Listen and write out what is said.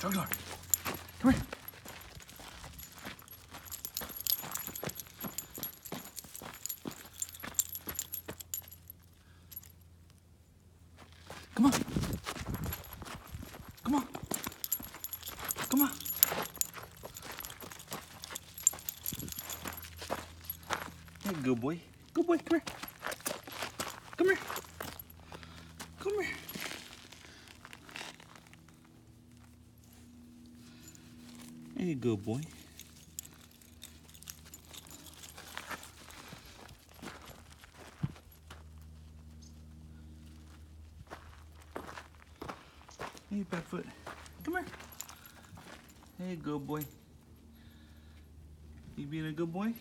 Jogdor, come here. Come on. Come on. Come on. Hey, good boy. Good boy, come here. Come here. Come here. Hey, good boy. Hey, Badfoot. Come here. Hey, good boy. You being a good boy?